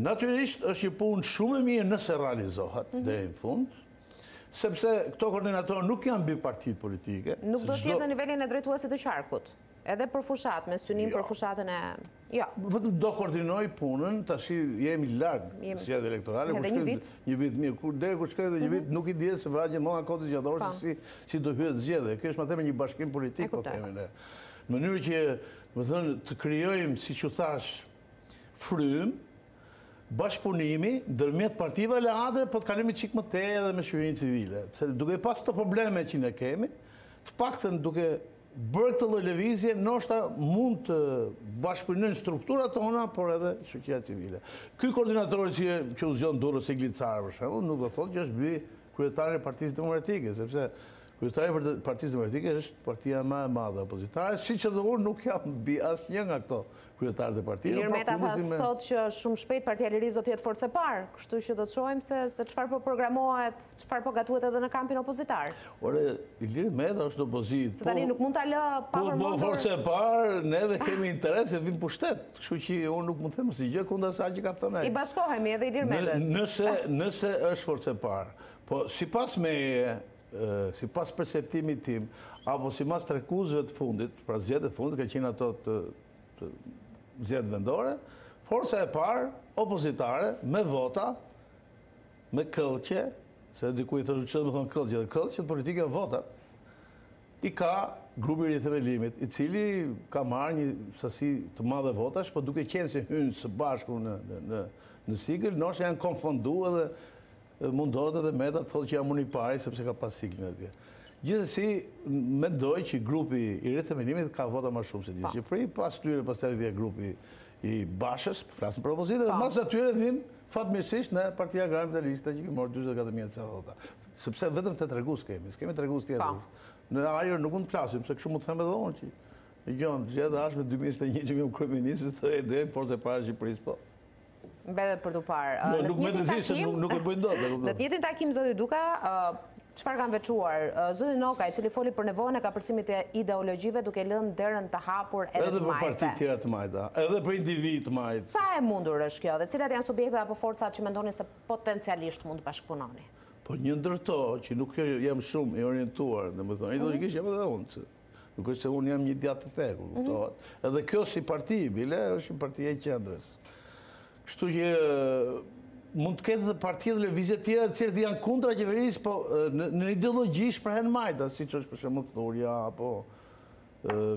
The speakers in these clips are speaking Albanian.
Natyrisht është një punë shumë e mirë nëse realizohet mhm. deri në fund, sepse këto koordinatorë nuk janë mbi partitë politike. Nuk do të jetë në nivelin e drejtuesit të qarkut. Edhe për fushat, me synim jo. për fushatën e... Jo. Vetëm do koordinojë punën, tashti jemi larg, si edhe elektorale. Edhe një vit. Një vit, mirë, kur e kur shkon dhe një vit, mhm. nuk i dihet se vra gjithë mëna kodës gjithë orë, po. si do hyhet në zgjedhje. Kjo është, ta themi, një bashkim politik, po themi në mënyrë që Domethënë të krijojmë, siç u thash, frymë bashkëpunimi ndërmjet partive aleate, po të kalojmë një çik më tej edhe me shoqërinë civile. Se duke pas këto probleme që ne kemi, të paktën duke bërë këtë lloj lëvizje, ndoshta mund të bashkëpunojnë strukturat tona, por edhe shoqëria civile. Ky koordinatori që, që u zgjodh në Durrës Egli Cara për shembull, nuk do thotë që është mbi kryetarin e Partisë Demokratike, sepse Kryetari i Partisë Demokratike është partia më e madhe opozitare, siç edhe unë nuk jam mbi asnjë nga këto kryetarët e partive. Ilir Meta tha sot që shumë shpejt Partia e Lirisë do të jetë forcë e parë, kështu që do të shohim se se çfarë po programohet, çfarë po gatuhet edhe në kampin opozitar. Ore, Ilir Meta është në opozitë. Se tani nuk mund ta lë pa përmendur. Po, po forcë e parë, neve kemi interes të vijmë në pushtet, kështu që unë nuk mund të them asnjë gjë kundër asaj që ka thënë ai. I bashkohemi edhe Ilir Metës. Nëse nëse është forcë e parë, po sipas meje, Sipas perceptimit tim, apo sipas treguesve të fundit, pra zgjedhjet e fundit, kanë qenë ato te zgjedhjet vendore, forca e parë opozitare me vota, me këllqe, se diku i thonë ç'do të thonë këllqe, dhe këllqet politike janë votat, i ka Grupi i Rithemelimit, i cili ka marrë një sasi të madhe votash, por duke qenë se hynë së bashku në sigël, ndoshta janë konfonduar dhe Mundohet edhe Meta të thotë që jam unë i pari sepse ka pas siglën e tij. Gjithsesi, mendoj që grupi i rithemelimit ka vota më shumë se gjithë. Po. Prej pas tyre pastaj vjen grupi i Bashës, po flasim për opozitën, dhe po. pas atyre vijnë fatmirësisht ne Partia Agrare Ambientaliste që mori 44000 e ca vota. Sepse vetëm këtë tregus kemi, s'kemi tregus tjetër. Po. Në ajër nuk mund të flasim, se kështu mund të them edhe unë që dëgjon, zgjedhjet e ardhshme dy mijë e njëzet e një që jam kryeministër, do jetë forca e parë e Shqipërisë, po. Mbetet për të parë. Jo, nuk me të dhisë, nuk e bëjnë do. Në të njëtin takim, Zoti Duka, çfarë kam veçuar? Zoti Noka, i cili foli për nevojën e kapërcimit të ideologjive duke lënë derën të hapur edhe të majtë. Edhe për parti të tjera të majta, edhe për individë të majtë. Sa e mundur është kjo dhe cilat janë subjektet apo forcat që mendoni se potencialisht mund të bashkëpunoni? Po një ndër to, që nuk jam shumë i orientuar, domethënë, ideologjikisht jam edhe unë, Nuk është se unë jam një i djathtë i thekur, kuptohet. Edhe kjo si parti, bile, është një parti e qendrës. Kështu që mund të ketë dhe parti dhe lëvizje të tjera të cilët janë kundra qeverisë, po në ideologi shprehen majtas, siç është për shembull Thurja, apo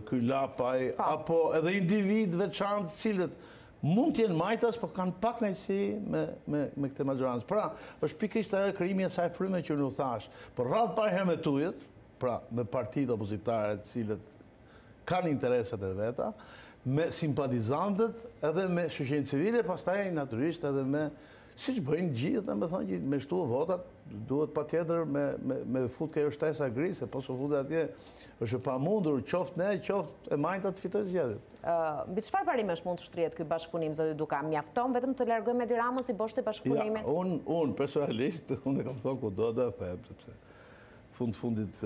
ky Lapaj, apo edhe individë të veçantë të cilët mund të jenë majtas, po kanë pakënaqësi me këtë mazhorancë. Pra, është pikërisht krijimi i kësaj fryme që unë thashë, po radhë parë herë me të tutë, pra me partitë opozitare të cilët kanë interesat e veta, me simpatizantët edhe me shoqërinë civile, pastaj natyrisht edhe me, siç bëjnë të gjithë, domethënë që me shtu votat duhet patjetër me me me u fut kjo shtresa gri, se po s'u futet atje është e pamundur, qoftë ne, qoftë e majta të fitojë zgjedhjet. Ë, mbi çfarë parimesh mund të shtrihet ky bashkëpunim, zoti Duka? Mjafton vetëm të largojmë Edi Ramën si bosht i bashkëpunimit? Ja, unë, unë personalisht, unë e kam thënë kudo, do e them, sepse Fundi fundit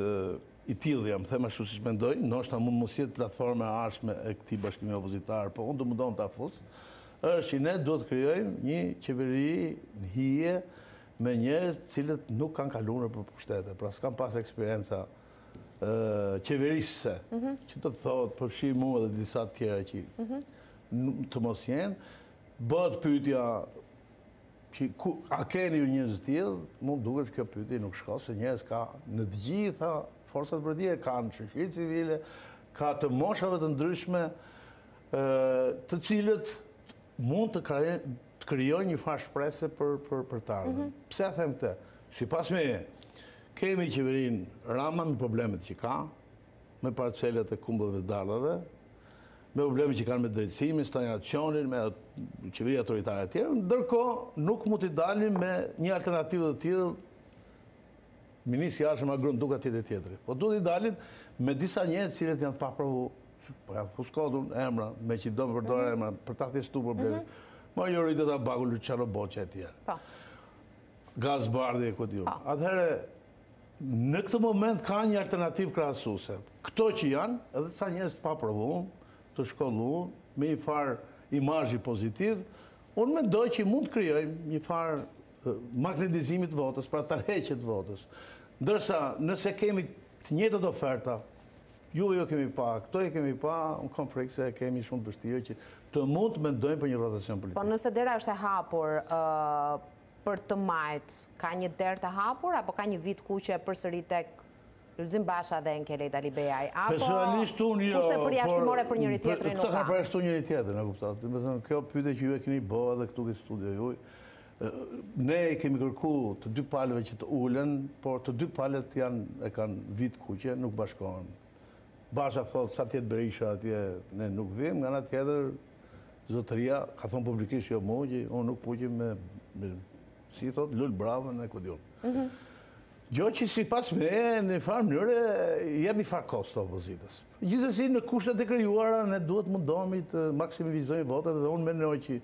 i tillë jam, them ashtu siç mendoj, ndoshta mund mos jetë platforma e ardhshme e këtij bashkimi opozitar, po unë do mundohem ta fus, është që ne duhet të krijojmë një qeveri në hije me njerëz të cilët nuk kanë kaluar nëpër pushtete, pra s'kanë pas eksperienca qeverisëse, mhm. që do të thotë përfshi mua dhe disa të tjerë që mhm. të mos jenë, bëhet pyetja A keni ju njerëz të tillë? Mu më duket që kjo pyetje nuk shkon, se njerëz ka në të gjitha forcat, partitë, ka në shoqëri civile, ka të moshave të ndryshme, të cilët mund të krijojnë një farë shprese për të ardhmen. Pse e them këtë? Sipas meje, kemi qeverinë Rama me problemet që ka, me parcelat e kumbullave, dardhave, me problemet që kanë me drejtësinë, me stagnacionin, me qeveri autoritare etj. Ndërkohë, nuk mund t'i dalim me një alternativë të tillë ministri i ardhshëm Agron Duka e tjetër e tjetër. Po duhet t'i dalim me disa njerëz të cilët janë të paprovuar, që po ia fus kot tani emra, meqë do me përdor mhm. emra, për ta thjeshtu problemin. Mhm. Me Jorida Tabaku, Luçiano Boçi e të tjerë. Po. Gaz Bardhi e kështu. Po. Atëherë, Në këtë moment ka një alternativë krahasuese. Këto që janë, edhe disa njerëz të paprovuar, të shkolluar, me një farë imazhi pozitiv, unë mendoj që mund të krijojmë një farë magnetizimi të votës, pra tërheqje të votës. Ndërsa, nëse kemi të njëjtat oferta, juve ju kemi pa, këto i kemi pa, unë kam frikë se e kemi shumë të vështirë që të mund të mendojmë për një rotacion politik. Po nëse dera është e hapur, për të majtë ka një derë të hapur apo ka një vijë të kuqe përsëri tek Lulzim Basha dhe Enkelejt Alibeaj apo kushte përjashtimore për njëri-tjetrin nuk ka. Këta kanë përjashtu njëri-tjetrin e kuptat. Domethënë kjo pyetje që ju e keni bë edhe këtu ke studio juaj ne i kemi kërku të dy palëve që të ulen, por të dy palët janë e kanë vijë të kuqe, nuk bashkohen. Basha thotë sa të jetë Berisha atje ne nuk vijmë, nga ana tjetër Zotëria, ka thënë publikisht jo mu, që unë nuk puqem me, si thotë, Lul Bravën e ku di unë. Mhm. Gjë që sipas meje, në njëfarë mënyre, jep njëfarë kosto opozitës. Gjithsesi në kushtet e krijuara, ne duhet të mundohemi të maksimizojmë votat, dhe unë mendoj që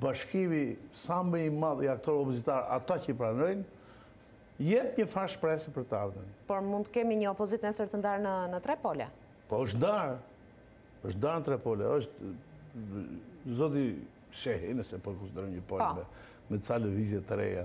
bashkimi sa më i madhë i aktorëve opozitarë, ata që i pranojnë, jep njëfarë shprese për të ardhmen. Por mund të kemi një opozitë nesër të ndarë në tre pole? Po është ndarë, Është ndarë në tre pole, është zoti Shehi, nëse po e konsiderojmë një pol me ca lëvizje të reja.